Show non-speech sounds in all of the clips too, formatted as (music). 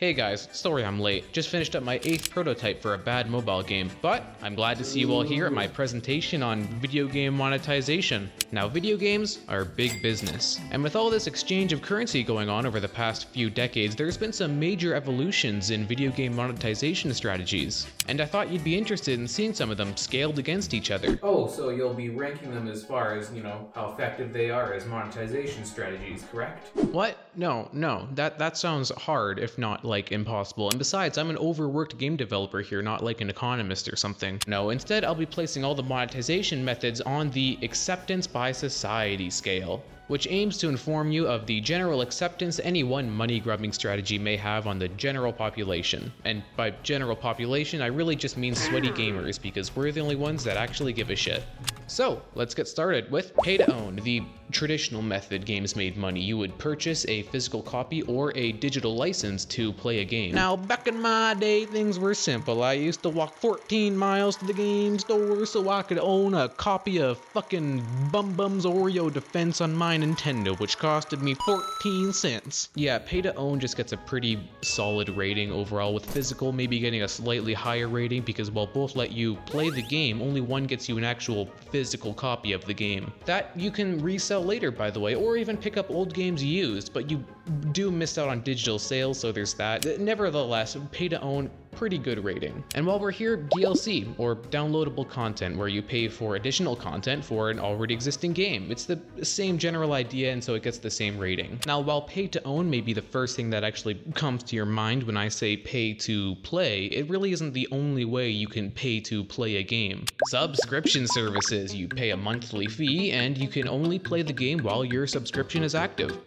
Hey guys, sorry I'm late. Just finished up my 8th prototype for a bad mobile game, but I'm glad to see you all here at my presentation on video game monetization. Now video games are big business, and with all this exchange of currency going on over the past few decades, there's been some major evolutions in video game monetization strategies. And I thought you'd be interested in seeing some of them scaled against each other. Oh, so you'll be ranking them as far as, you know, how effective they are as monetization strategies, correct? What? No, no. That that sounds hard, if not like impossible. And besides, I'm an overworked game developer here, not like an economist or something. No, instead I'll be placing all the monetization methods on the acceptance by society scale which aims to inform you of the general acceptance any one money grubbing strategy may have on the general population. And by general population, I really just mean sweaty gamers because we're the only ones that actually give a shit. So, let's get started with pay to own, the traditional method games made money. You would purchase a physical copy or a digital license to play a game. Now, back in my day, things were simple. I used to walk 14 miles to the game store so I could own a copy of fucking Bum Bum's Oreo Defense on my Nintendo, which costed me 14 cents. Yeah, pay to own just gets a pretty solid rating overall, with physical maybe getting a slightly higher rating because while both let you play the game, only one gets you an actual physical copy of the game. That you can resell later, by the way, or even pick up old games used, but you do miss out on digital sales, so there's that. Nevertheless, pay to own pretty good rating. And while we're here, DLC, or downloadable content, where you pay for additional content for an already existing game. It's the same general idea, and so it gets the same rating. Now, while pay to own may be the first thing that actually comes to your mind when I say pay to play, it really isn't the only way you can pay to play a game. Subscription services, you pay a monthly fee, and you can only play the game while your subscription is active.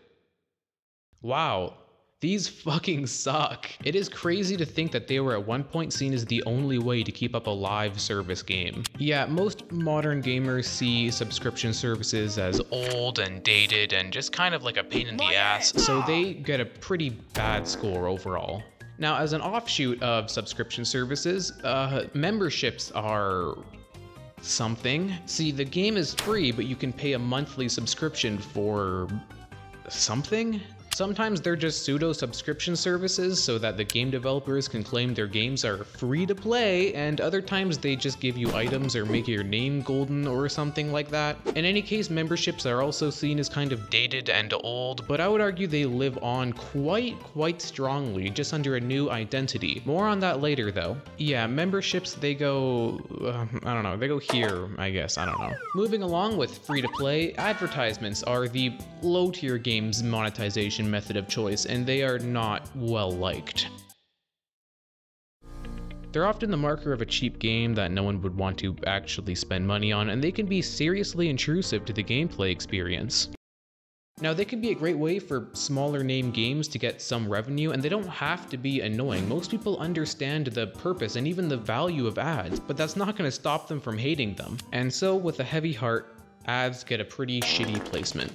Wow, these fucking suck. It is crazy to think that they were at one point seen as the only way to keep up a live service game. Yeah, most modern gamers see subscription services as old and dated and just kind of like a pain in the ass, so they get a pretty bad score overall. Now, as an offshoot of subscription services, uh, memberships are something. See, the game is free, but you can pay a monthly subscription for something? Sometimes they're just pseudo subscription services so that the game developers can claim their games are free to play, and other times they just give you items or make your name golden or something like that. In any case, memberships are also seen as kind of dated and old, but I would argue they live on quite, quite strongly, just under a new identity. More on that later though. Yeah, memberships, they go, uh, I don't know, they go here, I guess, I don't know. Moving along with free to play, advertisements are the low tier games monetization method of choice, and they are not well liked. They're often the marker of a cheap game that no one would want to actually spend money on, and they can be seriously intrusive to the gameplay experience. Now, they can be a great way for smaller name games to get some revenue, and they don't have to be annoying. Most people understand the purpose and even the value of ads, but that's not going to stop them from hating them. And so, with a heavy heart, ads get a pretty shitty placement.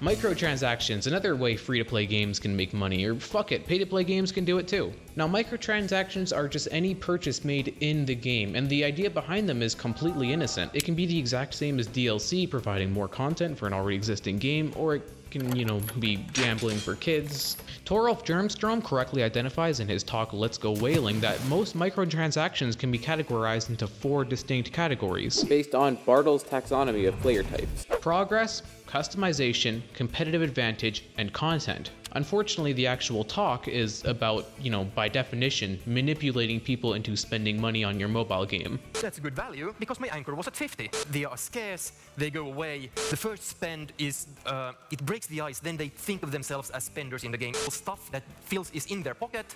Microtransactions, another way free-to-play games can make money, or fuck it, pay-to-play games can do it too. Now microtransactions are just any purchase made in the game, and the idea behind them is completely innocent. It can be the exact same as DLC, providing more content for an already existing game, or it can, you know, be gambling for kids. Torulf Jernström correctly identifies in his talk Let's Go Whaling that most microtransactions can be categorized into four distinct categories. based on Bartle's taxonomy of player types. Progress, customization, competitive advantage, and content. Unfortunately, the actual talk is about, you know, by definition, manipulating people into spending money on your mobile game. That's a good value because my anchor was at 50. They are scarce, they go away. The first spend is, uh, it breaks the ice, then they think of themselves as spenders in the game. Stuff that feels is in their pocket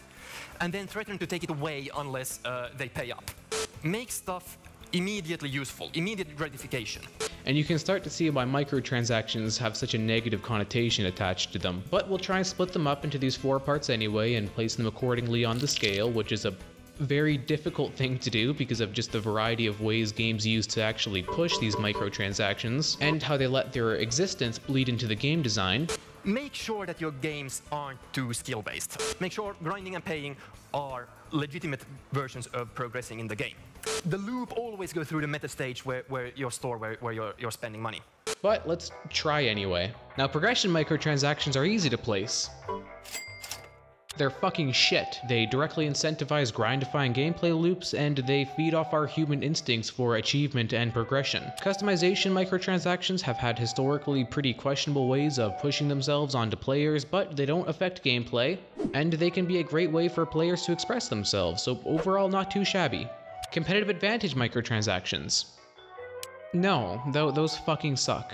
and then threaten to take it away unless uh, they pay up. Make stuff immediately useful, immediate gratification. And you can start to see why microtransactions have such a negative connotation attached to them. But we'll try and split them up into these four parts anyway and place them accordingly on the scale, which is a very difficult (laughs) thing to do because of just the variety of ways games use to actually push these microtransactions and how they let their existence bleed into the game design. Make sure that your games aren't too skill-based. Make sure grinding and paying are legitimate versions of progressing in the game. The loop always goes through the meta stage where, where your store, where, where you're, you're spending money. But let's try anyway. Now progression microtransactions are easy to place. They're fucking shit. They directly incentivize grindifying gameplay loops, and they feed off our human instincts for achievement and progression. Customization microtransactions have had historically pretty questionable ways of pushing themselves onto players, but they don't affect gameplay, and they can be a great way for players to express themselves, so overall not too shabby. Competitive advantage microtransactions. No, though those fucking suck.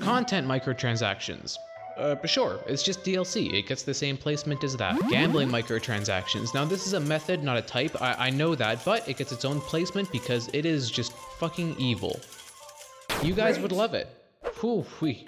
Content microtransactions. Uh, sure, it's just DLC. It gets the same placement as that. Gambling microtransactions. Now, this is a method, not a type. I, I know that, but it gets its own placement because it is just fucking evil. You guys would love it.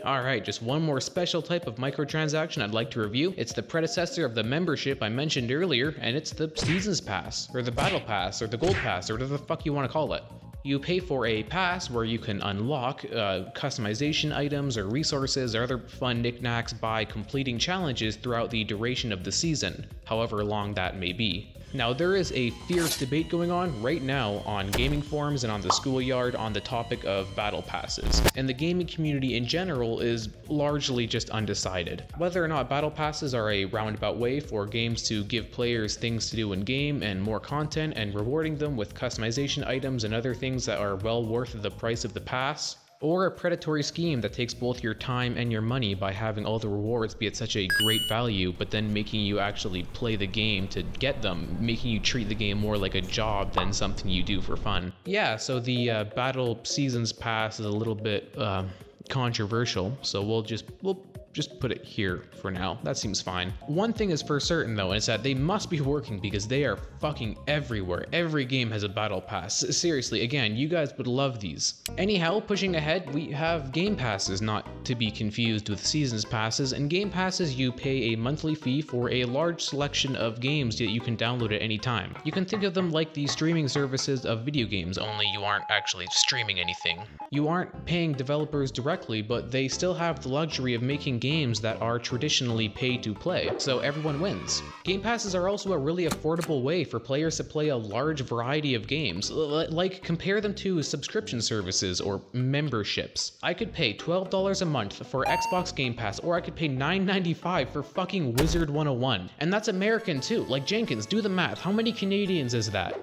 All right, just one more special type of microtransaction I'd like to review. It's the predecessor of the membership I mentioned earlier, and it's the Seasons Pass, or the Battle Pass, or the Gold Pass, or whatever the fuck you want to call it. You pay for a pass where you can unlock uh, customization items or resources or other fun knickknacks by completing challenges throughout the duration of the season, however long that may be. Now, there is a fierce debate going on right now on gaming forums and on the schoolyard on the topic of battle passes, and the gaming community in general is largely just undecided. Whether or not battle passes are a roundabout way for games to give players things to do in game and more content and rewarding them with customization items and other things that are well worth the price of the pass, or a predatory scheme that takes both your time and your money by having all the rewards be at such a great value, but then making you actually play the game to get them, making you treat the game more like a job than something you do for fun. Yeah, so the uh, Battle Seasons Pass is a little bit uh, controversial, so we'll just, we'll just put it here for now. That seems fine. One thing is for certain though, and it's that they must be working because they are fucking everywhere. Every game has a battle pass. Seriously, again, you guys would love these. Anyhow, pushing ahead, we have game passes, not to be confused with seasons passes. And game passes, you pay a monthly fee for a large selection of games that you can download at any time. You can think of them like the streaming services of video games, only you aren't actually streaming anything. You aren't paying developers directly, but they still have the luxury of making games that are traditionally pay to play, so everyone wins. Game passes are also a really affordable way for players to play a large variety of games. Like, compare them to subscription services or memberships. I could pay $12 a month for Xbox Game Pass, or I could pay $9.95 for fucking Wizard 101. And that's American too. Like, Jenkins, do the math. How many Canadians is that?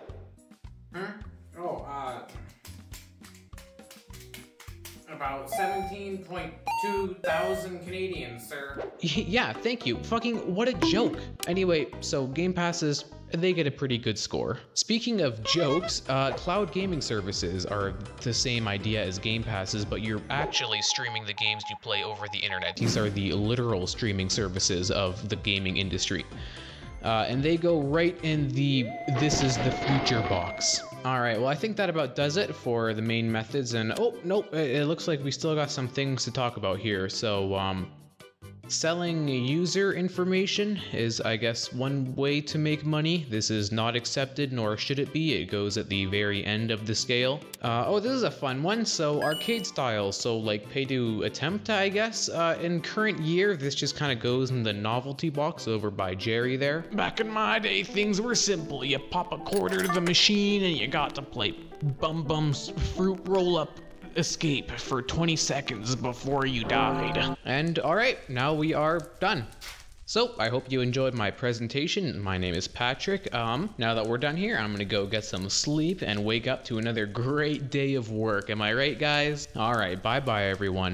Huh? Oh, uh. About 17.2 thousand Canadians, sir. (laughs) Yeah, thank you. Fucking what a joke. Anyway, so Game Passes, they get a pretty good score. Speaking of jokes, uh, cloud gaming services are the same idea as Game Passes, but you're actually streaming the games you play over the internet. These are the literal streaming services of the gaming industry. Uh, and they go right in the this is the future box. All right, well, I think that about does it for the main methods. And oh, nope, it, it looks like we still got some things to talk about here. So, um, Selling user information is, I guess, one way to make money. This is not accepted, nor should it be. It goes at the very end of the scale. Uh, oh, this is a fun one. So arcade style, so like pay to attempt, I guess. Uh, in current year, this just kind of goes in the novelty box over by Jerry there. Back in my day, things were simple. You pop a quarter to the machine and you got to play Bum Bum's Fruit Roll Up escape for 20 seconds before you died. And all right, now we are done. So I hope you enjoyed my presentation. My name is Patrick. Um, now that we're done here, I'm gonna go get some sleep and wake up to another great day of work. Am I right, guys? All right, bye bye, everyone.